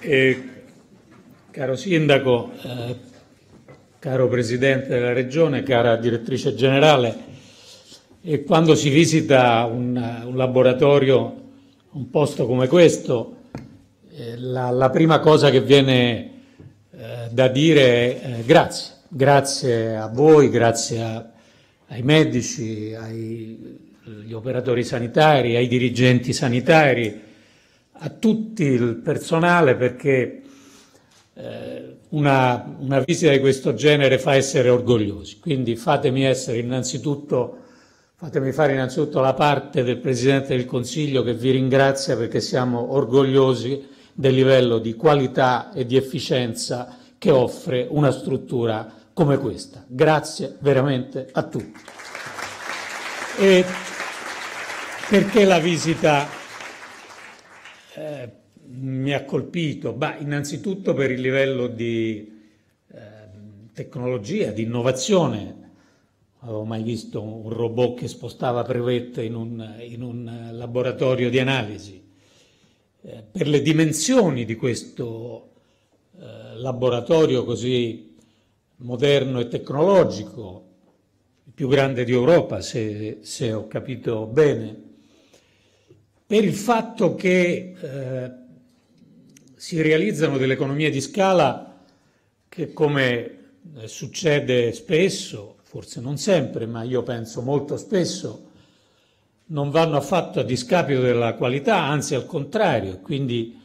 Eh, caro Sindaco, eh, caro Presidente della Regione, cara Direttrice Generale, eh, quando si visita un, un, laboratorio, un posto come questo, eh, la, la, prima cosa che viene eh, da dire è eh, grazie. Grazie a voi, grazie a, ai medici, agli operatori sanitari, ai dirigenti sanitari, a tutti il personale perché eh, una, una, visita di questo genere fa essere orgogliosi. Quindi fatemi essere innanzitutto, fatemi fare innanzitutto la parte del Presidente del Consiglio che vi ringrazia perché siamo orgogliosi del livello di qualità e di efficienza che offre una struttura come questa. Grazie veramente a tutti. E perché la visita eh, mi ha colpito? Bah, innanzitutto per il livello di eh, tecnologia, di innovazione. Avevo mai visto un robot che spostava prevette in un, in un laboratorio di analisi. Eh, per le dimensioni di questo eh, laboratorio così moderno e tecnologico, il più grande di Europa, se, se ho capito bene, per il fatto che eh, si realizzano delle economie di scala che, come eh, succede spesso, forse non sempre, ma io penso molto spesso, non vanno affatto a discapito della qualità, anzi al contrario. Quindi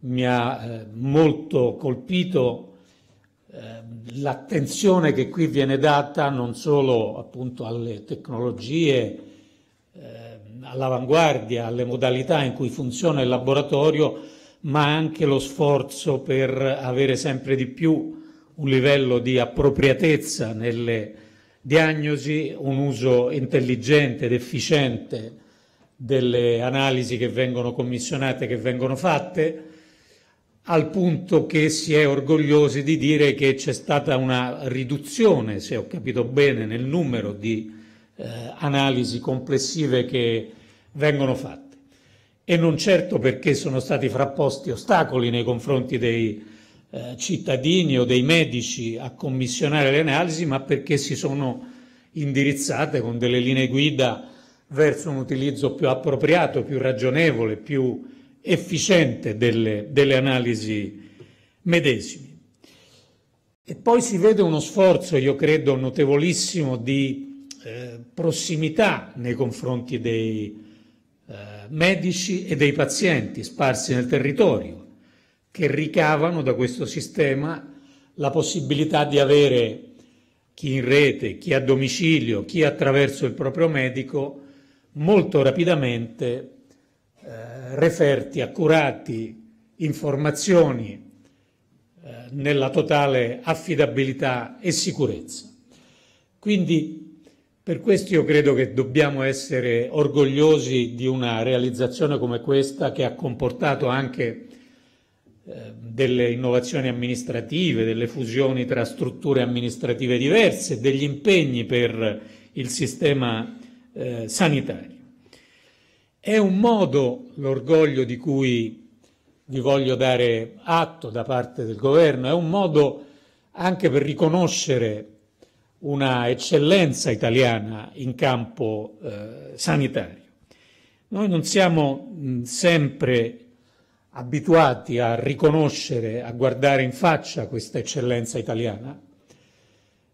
mi ha eh, molto colpito eh, l'attenzione che qui viene data non solo appunto alle tecnologie all'avanguardia, alle modalità in cui funziona il laboratorio, ma anche lo sforzo per avere sempre di più un livello di appropriatezza nelle diagnosi, un uso intelligente ed efficiente delle analisi che vengono commissionate, che vengono fatte, al punto che si è orgogliosi di dire che c'è stata una riduzione, se ho capito bene, nel numero di eh, analisi complessive che vengono fatte. E non certo perché sono stati frapposti ostacoli nei confronti dei eh, cittadini o dei medici a commissionare le analisi, ma perché si sono indirizzate con delle linee guida verso un utilizzo più appropriato, più ragionevole, più efficiente delle, delle analisi medesime. E poi si vede uno sforzo, io credo, notevolissimo di eh, prossimità nei confronti dei eh, medici e dei pazienti sparsi nel territorio che ricavano da questo sistema la possibilità di avere chi in rete, chi a domicilio, chi attraverso il proprio medico molto rapidamente eh, referti, accurati, informazioni eh, nella totale affidabilità e sicurezza. Quindi per questo io credo che dobbiamo essere orgogliosi di una realizzazione come questa che ha comportato anche eh, delle innovazioni amministrative, delle fusioni tra strutture amministrative diverse, degli impegni per il sistema eh, sanitario. È un modo, l'orgoglio di cui vi voglio dare atto da parte del governo, è un modo anche per riconoscere una eccellenza italiana in campo eh, sanitario. Noi non siamo mh, sempre abituati a riconoscere, a guardare in faccia questa eccellenza italiana,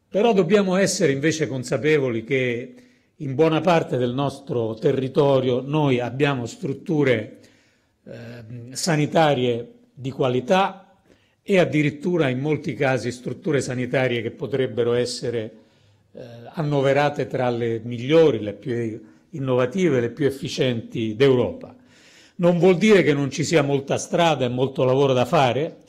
però dobbiamo essere invece consapevoli che in buona parte del nostro territorio noi abbiamo strutture eh, sanitarie di qualità, e addirittura in molti casi strutture sanitarie che potrebbero essere eh, annoverate tra le migliori, le più innovative, le più efficienti d'Europa. Non vuol dire che non ci sia molta strada e molto lavoro da fare,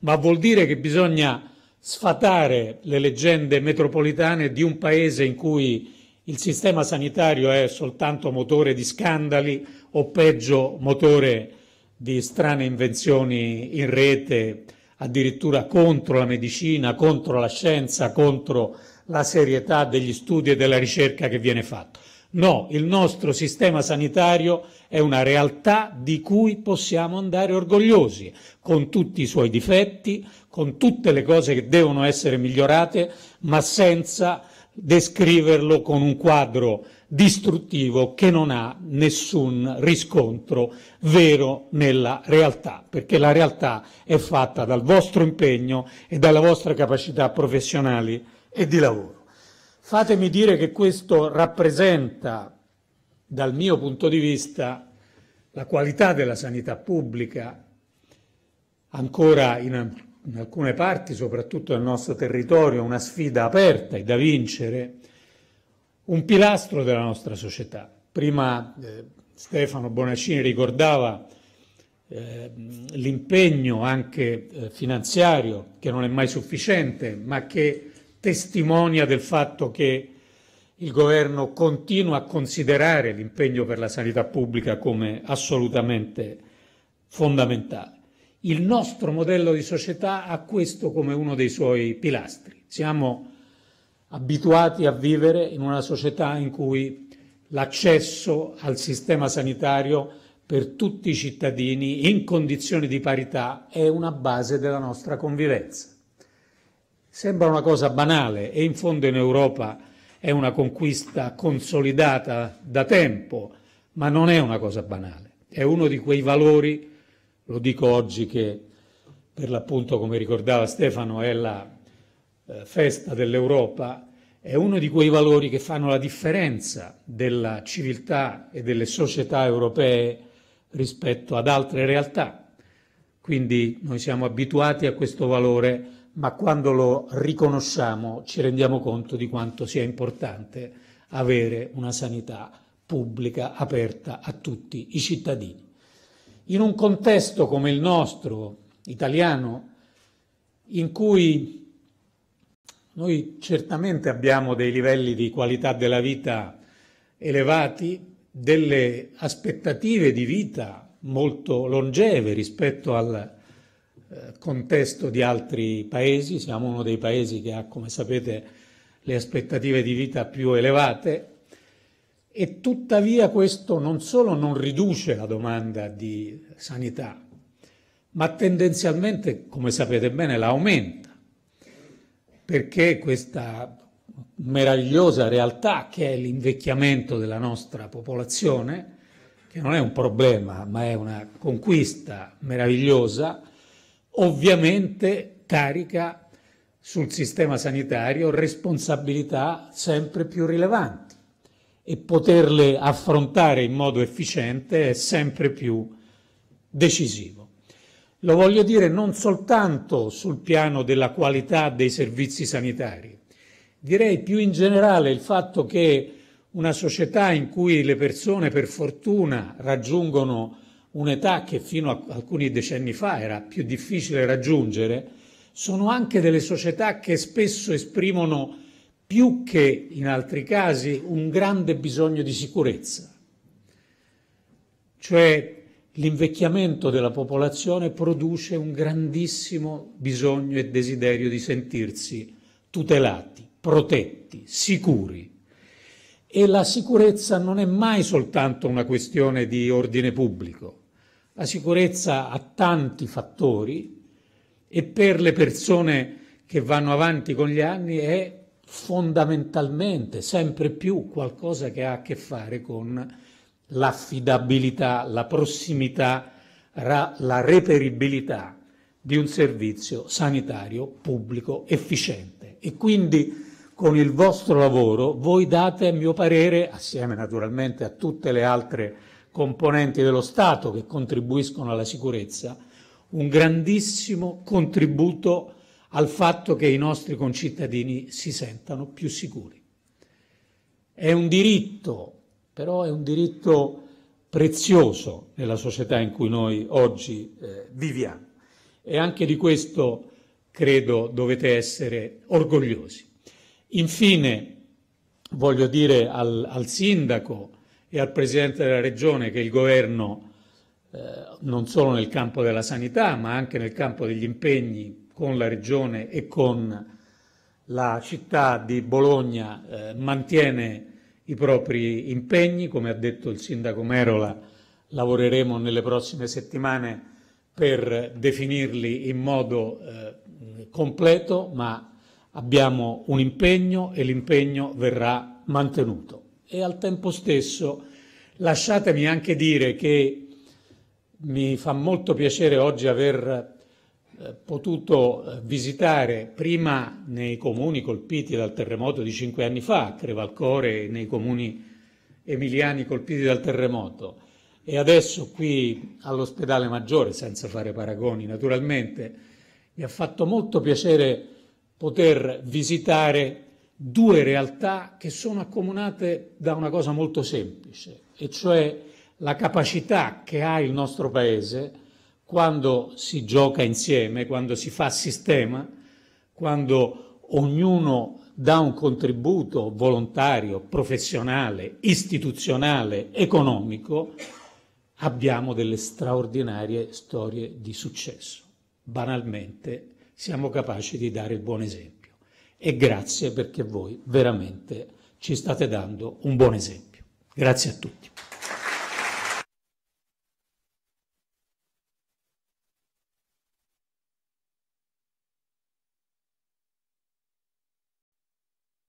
ma vuol dire che bisogna sfatare le leggende metropolitane di un paese in cui il sistema sanitario è soltanto motore di scandali o peggio motore di strane invenzioni in rete addirittura contro la medicina, contro la scienza, contro la serietà degli studi e della ricerca che viene fatta. No, il nostro sistema sanitario è una realtà di cui possiamo andare orgogliosi, con tutti i suoi difetti, con tutte le cose che devono essere migliorate, ma senza descriverlo con un quadro distruttivo che non ha nessun riscontro vero nella realtà, perché la realtà è fatta dal vostro impegno e dalla vostra capacità professionali e di lavoro. Fatemi dire che questo rappresenta, dal mio punto di vista, la qualità della sanità pubblica, ancora in, in alcune parti, soprattutto nel nostro territorio, una sfida aperta e da vincere, un pilastro della nostra società. Prima eh, Stefano Bonaccini ricordava eh, l'impegno anche eh, finanziario, che non è mai sufficiente, ma che testimonia del fatto che il governo continua a considerare l'impegno per la sanità pubblica come assolutamente fondamentale. Il nostro modello di società ha questo come uno dei suoi pilastri. Siamo abituati a vivere in una società in cui l'accesso al sistema sanitario per tutti i cittadini in condizioni di parità è una base della nostra convivenza. Sembra una cosa banale e in fondo in Europa è una conquista consolidata da tempo, ma non è una cosa banale. È uno di quei valori, lo dico oggi che per l'appunto, come ricordava Stefano, è la eh, festa dell'Europa, è uno di quei valori che fanno la differenza della civiltà e delle società europee rispetto ad altre realtà. Quindi noi siamo abituati a questo valore ma quando lo riconosciamo ci rendiamo conto di quanto sia importante avere una sanità pubblica aperta a tutti i cittadini. In un contesto come il nostro, italiano, in cui noi certamente abbiamo dei livelli di qualità della vita elevati, delle aspettative di vita molto longeve rispetto al eh, contesto di altri paesi, siamo uno dei paesi che ha, come sapete, le aspettative di vita più elevate. E tuttavia questo non solo non riduce la domanda di sanità, ma tendenzialmente, come sapete bene, la aumenta, perché questa meravigliosa realtà che è l'invecchiamento della nostra popolazione, che non è un problema, ma è una conquista meravigliosa, ovviamente carica sul sistema sanitario responsabilità sempre più rilevanti e poterle affrontare in modo efficiente è sempre più decisivo. Lo voglio dire non soltanto sul piano della qualità dei servizi sanitari, direi più in generale il fatto che una società in cui le persone per fortuna raggiungono un'età che fino a alcuni decenni fa era più difficile raggiungere, sono anche delle società che spesso esprimono più che in altri casi un grande bisogno di sicurezza. Cioè l'invecchiamento della popolazione produce un grandissimo bisogno e desiderio di sentirsi tutelati, protetti, sicuri. E la sicurezza non è mai soltanto una questione di ordine pubblico. La sicurezza ha tanti fattori e per le persone che vanno avanti con gli anni è fondamentalmente sempre più qualcosa che ha a che fare con l'affidabilità, la prossimità, la reperibilità di un servizio sanitario pubblico efficiente. E quindi con il vostro lavoro voi date, a mio parere, assieme naturalmente a tutte le altre componenti dello Stato che contribuiscono alla sicurezza, un grandissimo contributo al fatto che i nostri concittadini si sentano più sicuri. È un diritto, però è un diritto prezioso nella società in cui noi oggi eh, viviamo e anche di questo credo dovete essere orgogliosi. Infine voglio dire al, al sindaco e al Presidente della Regione che il Governo, eh, non solo nel campo della sanità, ma anche nel campo degli impegni con la Regione e con la città di Bologna, eh, mantiene i propri impegni, come ha detto il sindaco Merola, lavoreremo nelle prossime settimane per definirli in modo eh, completo, ma abbiamo un impegno e l'impegno verrà mantenuto. E al tempo stesso lasciatemi anche dire che mi fa molto piacere oggi aver potuto eh, visitare prima nei comuni colpiti dal terremoto di cinque anni fa, Crevalcore e nei comuni emiliani colpiti dal terremoto, e adesso qui all'ospedale Maggiore, senza fare paragoni naturalmente, mi ha fatto molto piacere poter visitare due realtà che sono accomunate da una cosa molto semplice, e cioè la capacità che ha il nostro Paese quando si gioca insieme, quando si fa sistema, quando ognuno dà un contributo volontario, professionale, istituzionale, economico, abbiamo delle straordinarie storie di successo. Banalmente siamo capaci di dare il buon esempio. E grazie perché voi veramente ci state dando un buon esempio. Grazie a tutti.